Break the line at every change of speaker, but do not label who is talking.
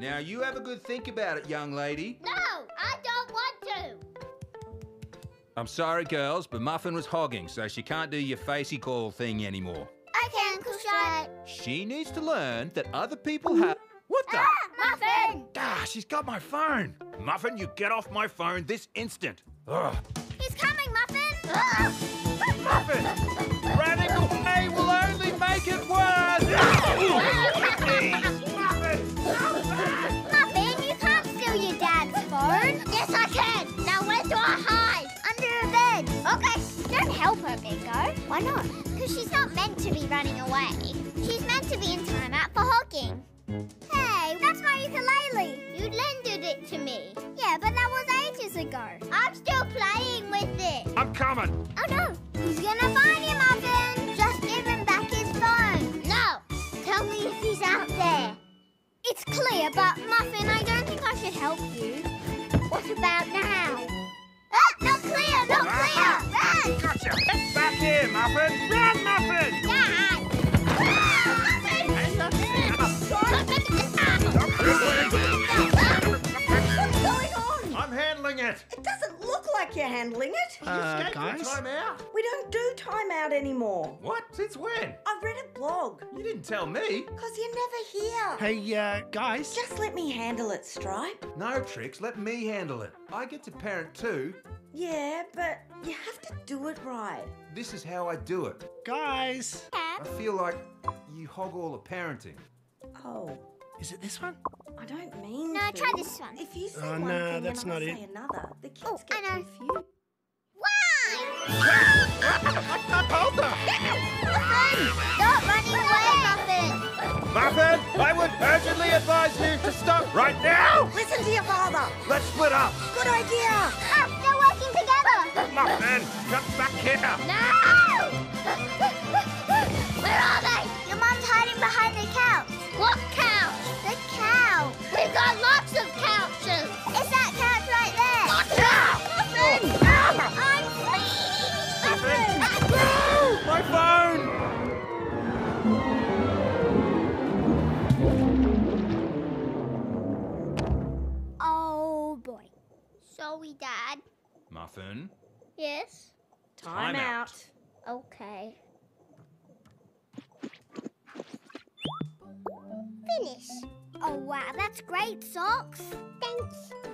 Now, you have a good think about it, young lady.
No, I don't want to.
I'm sorry, girls, but Muffin was hogging, so she can't do your facey call thing anymore.
Okay, Uncle Stripe.
She needs to learn that other people have. What the?
Ah, Muffin!
Ah, she's got my phone. Muffin, you get off my phone this instant. Ugh.
Oh, okay. Don't help her, Bingo. Why not? Because she's not meant to be running away. She's meant to be in timeout for hogging. Hey, that's my ukulele. You lended it to me. Yeah, but that was ages ago. I'm still playing with it.
I'm coming.
Oh no, he's gonna find you, Muffin. Just give him back his phone. No, tell me if he's out there. It's clear, but Muffin, I don't think I should help you.
Here, Muffin! Run, Muffin!
Dad!
It.
It doesn't look like you're handling it.
Uh, guys?
Time out.
We don't do timeout anymore.
What? Since when?
I read a blog.
You didn't tell me.
Because you're never here.
Hey, uh, guys.
Just let me handle it, Stripe.
No, Trix. Let me handle it. I get to parent too.
Yeah, but you have to do it right.
This is how I do it.
Guys.
I feel like you hog all the parenting.
Oh,
Is it this one?
I don't mean
No,
to.
try this one.
If you say
Oh,
one
no,
thing
that's
and I
not
say
it.
another, the kids
Oh,
get
I know.
confused.
Why?
Hold her!
Stop running away, Muffin!
Muffin, I would urgently advise you to stop right now!
Listen to your father.
Let's split up!
Good idea.
Oh, they're working together!
Muffin, come back here!
No! got lots of couches. It's that couch right there. Muffin! I'm fleeing! Muffin!
My phone!
Oh boy. Sorry, Dad.
Muffin,
Yes?
Time,
Time out.
out.
Okay. Finish. Oh wow, that's great, Socks. Thanks.